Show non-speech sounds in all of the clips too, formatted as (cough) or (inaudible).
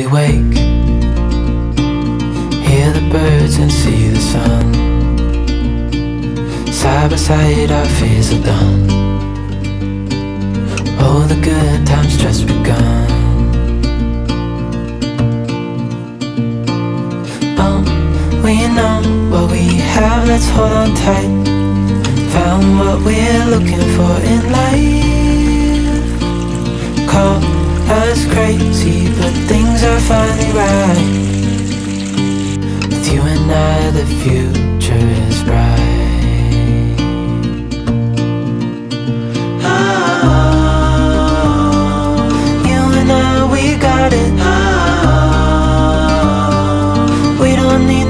we wake, hear the birds and see the sun. Side by side, our fears are done. Oh, the good times just begun. Oh, we know what we have, let's hold on tight. Found what we're looking for in life. Call us crazy, but things are finally right. With you and I, the future is bright. Oh, you and I, we got it. Oh, We don't need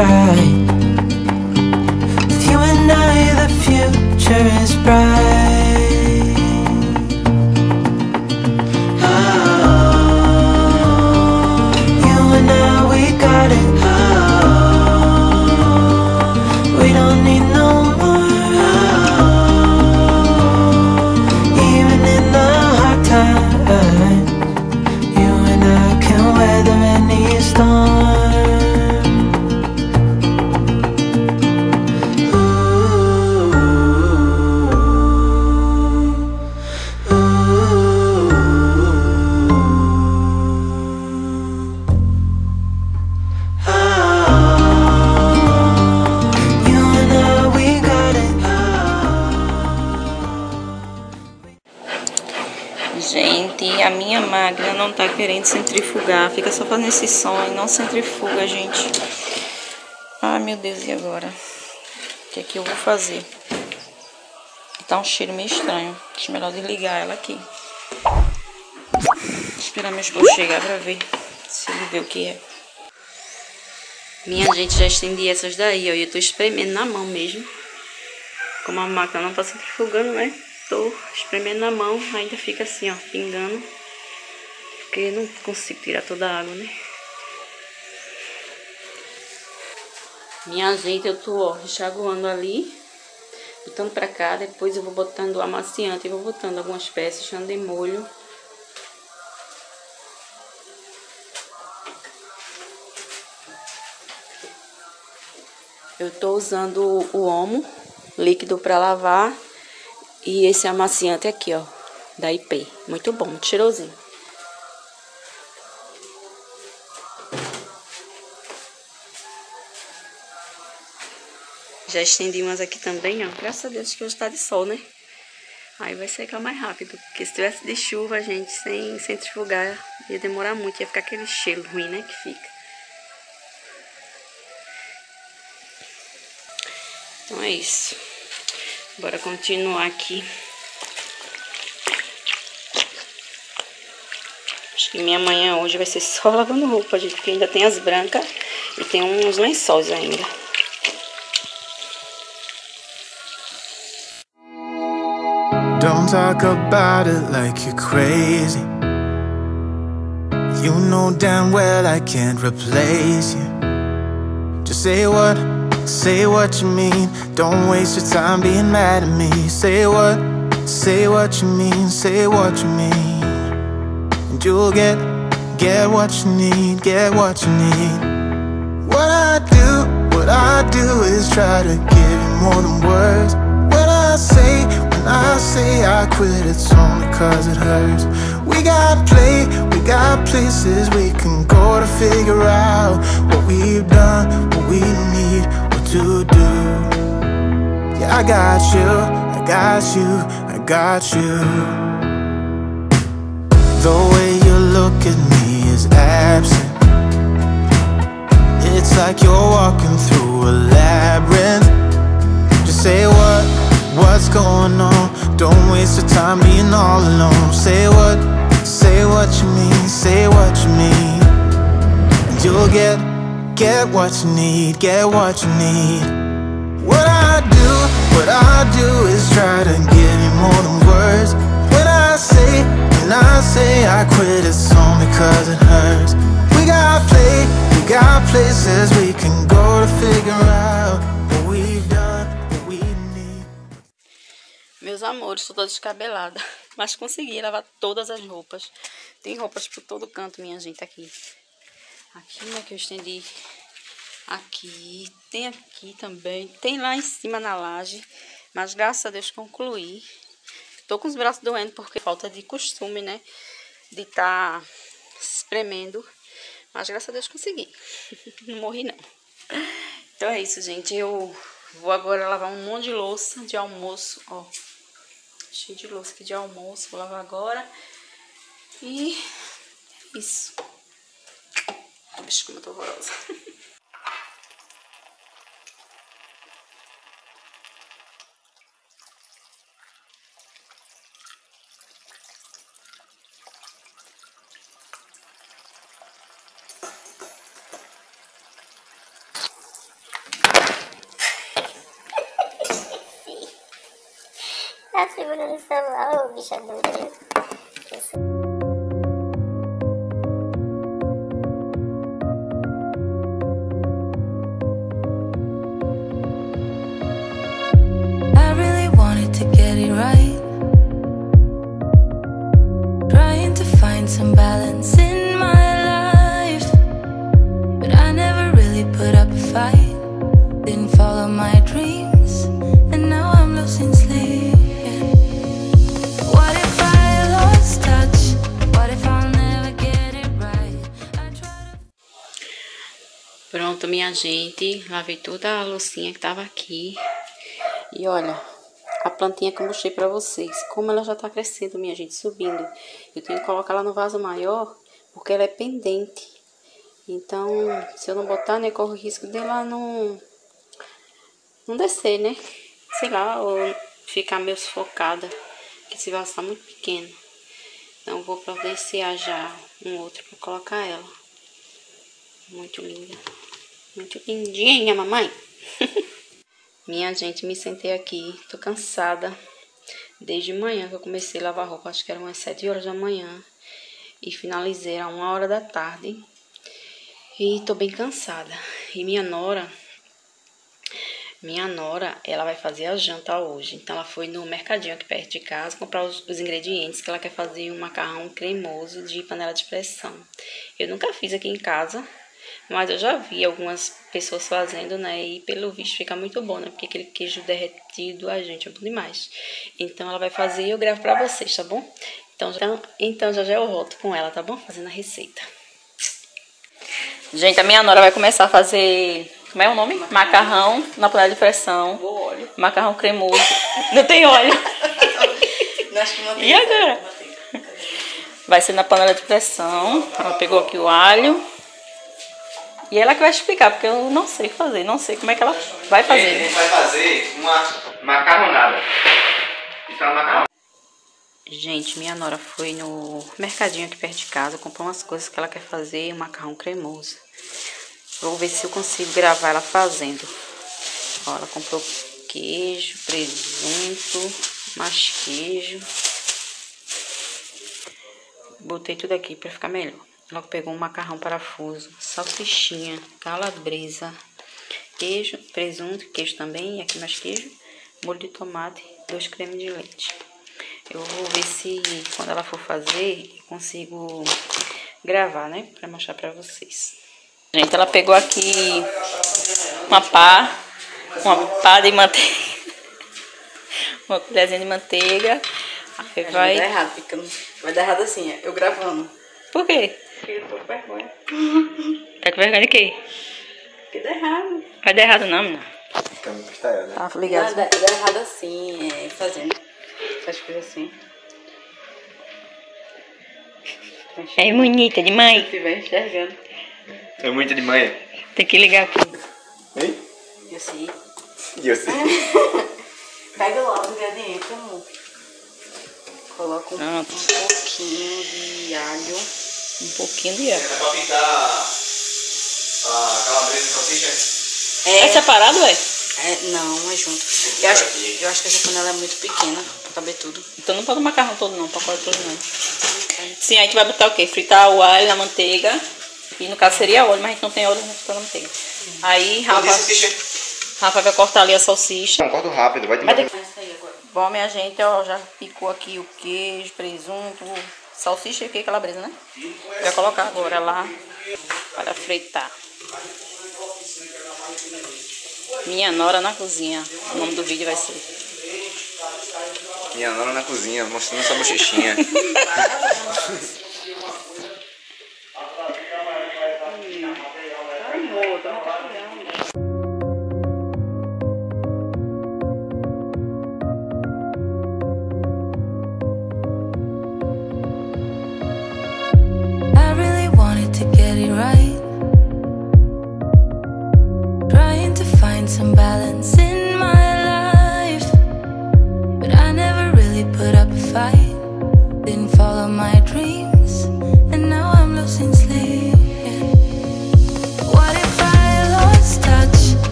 right. With you and I, the future is bright. Gente, a minha máquina não tá querendo centrifugar. Fica só fazendo esse som e não centrifuga, gente. Ai, meu Deus, e agora? O que é que eu vou fazer? Tá um cheiro meio estranho. Acho melhor desligar ela aqui. Esperar meu esposo chegar pra ver se ele vê o que é. Minha gente, já estendi essas daí, ó. E eu tô espremendo na mão mesmo. Como a máquina não tá centrifugando, né? Tô espremendo na mão, ainda fica assim, ó, pingando. Porque não consigo tirar toda a água, né? Minha gente, eu tô, ó, enxaguando ali. Botando pra cá, depois eu vou botando amaciante e vou botando algumas peças, deixando de molho. Eu tô usando o Omo líquido para lavar e esse amaciante aqui, ó, da IP. Muito bom, muito cheirosinho. Já estendi umas aqui também, ó. Graças a Deus que hoje tá de sol, né? Aí vai secar mais rápido. Porque se tivesse de chuva, gente, sem centrifugar, ia demorar muito. Ia ficar aquele cheiro ruim, né? Que fica. Então é isso. Bora continuar aqui. Acho que minha manhã hoje vai ser (laughs) só lavando roupa, gente, porque ainda tem as brancas e tem uns lençóis ainda. Don't talk about it like you're crazy. You know damn well I can't replace you. Just say what, say what you mean. Don't waste your time being mad at me. Say what, say what you mean, say what you mean. And you'll get, get what you need, get what you need. What I do, what I do is try to give you more than words. When I say, when I say I quit, it's only cause it hurts. We got play, we got places we can go to figure out what we've done, what I got you, I got you, I got you. The way you look at me is absent. It's like you're walking through a labyrinth. Just say what, what's going on. Don't waste your time being all alone. Say what, say what you mean, say what you mean. And you'll get, get what you need, get what you need. What I do, what I do is try to give you more than words. When I say, when I say I quit, it's only cause it hurts. We got play, we got places we can go to figure out. Meus amores, estou toda descabelada. (laughs) Mas consegui lavar todas as roupas. Tem roupas por todo canto, minha gente, aqui. Aqui, né, que eu estendi. Aqui. Tem aqui também. Tem lá em cima na laje. Mas graças a Deus concluí. Tô com os braços doendo porque falta de costume, né? De tá espremendo. Mas graças a Deus consegui. (laughs) não morri, não. Então é isso, gente. Eu vou agora lavar um monte de louça de almoço, ó. Cheio de louça aqui de almoço. Vou lavar agora. E é isso. Bicho, como eu tô horrorosa. (laughs) Tá segurando o celular, Pronto, minha gente. Lavei toda a loucinha que tava aqui. E olha, a plantinha que eu mostrei pra vocês. Como ela já tá crescendo, minha gente, subindo. Eu tenho que colocar ela no vaso maior, porque ela é pendente. Então, se eu não botar, né, corro o risco dela não... Não descer, né? Sei lá, ou ficar meio sufocada. Que esse vaso tá muito pequeno. Então, vou providenciar já um outro pra colocar ela. Muito linda. Muito lindinha, mamãe. (laughs) Minha gente, me sentei aqui. Tô cansada. Desde manhã que eu comecei a lavar roupa. Acho que eram umas 7 horas da manhã. E finalizei a uma hora da tarde. E tô bem cansada. E minha nora... Minha nora, ela vai fazer a janta hoje. Então, ela foi no mercadinho aqui perto de casa comprar os, os ingredientes que ela quer fazer um macarrão cremoso de panela de pressão. Eu nunca fiz aqui em casa, mas eu já vi algumas pessoas fazendo, né? E pelo visto fica muito bom, né? Porque aquele queijo derretido, a gente, é bom demais. Então, ela vai fazer e eu gravo pra vocês, tá bom? Então, já, então já já eu volto com ela, tá bom? Fazendo a receita. Gente, a minha nora vai começar a fazer. Como é o nome? Macarrão, na panela de pressão. óleo. Macarrão cremoso. Não tem óleo. (laughs) E agora? Vai ser na panela de pressão. Ela pegou aqui o alho. E ela que vai explicar, porque eu não sei fazer. Não sei como é que ela vai A fazer. gente vai fazer uma macarronada. Isso é uma macarronada. Gente, minha nora foi no mercadinho aqui perto de casa, comprou umas coisas que ela quer fazer, um macarrão cremoso. Vou ver se eu consigo gravar ela fazendo. Ó, ela comprou queijo, presunto, mais queijo. Botei tudo aqui pra ficar melhor. Ela pegou um macarrão parafuso, salsichinha, calabresa, queijo, presunto, queijo também, e aqui mais queijo, molho de tomate, dois cremes de leite. Eu vou ver se quando ela for fazer, eu consigo gravar, né? Pra mostrar pra vocês. Gente, ela pegou aqui uma pá, uma pá de manteiga, (laughs) uma colherzinha de manteiga. Aí Vai vai... dar errado, fica... vai dar errado assim, eu gravando. Por quê? Eu tô com vergonha. Tá com vergonha de quê? Porque dá errado. Vai dar errado não, menina. Fica muito estranho, né? Tá Dá, ligado? dá, dá errado assim, é, fazendo essas coisas assim. É bonita Se demais. eu estiver enxergando. É muito de manhã. Tem que ligar aqui. Hein? Eu sei. Eu sei. (laughs) Pega lá os ingredientes, amor. Coloca um, um pouquinho de alho. Um pouquinho de água. É pra pintar a calabresa e salsicha? É separado, é? É, não, é junto. Eu acho, eu acho que essa panela é muito pequena pra caber tudo. Então não pode o macarrão todo não, pacote todo não. Sim, aí a gente vai botar o quê? Fritar o alho na manteiga. E no caso seria óleo, mas a gente não tem óleo, a gente fritar na manteiga. Aí Cadê Rafa, salsicha? Rafa vai cortar ali a salsicha. Não, corta rápido, vai Vai ter ter que... Bom, minha gente, ó, já picou aqui o queijo, presunto, salsicha e o que calabresa, né? Vai colocar agora lá para fritar. Minha nora na cozinha. O nome do vídeo vai ser. Minha nora na cozinha, mostrando essa bochechinha. (laughs)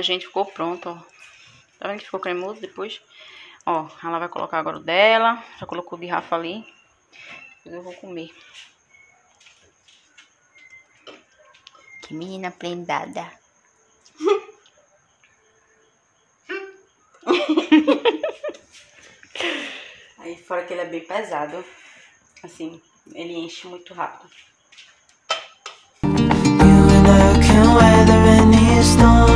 Minha gente ficou pronto, ó. Tá vendo que ficou cremoso depois? Ó, ela vai colocar agora o dela. Já colocou o de Rafa ali. Depois eu vou comer. Que menina prendada. (laughs) Aí fora que ele é bem pesado. Assim, ele enche muito rápido. You and I can weather any storm.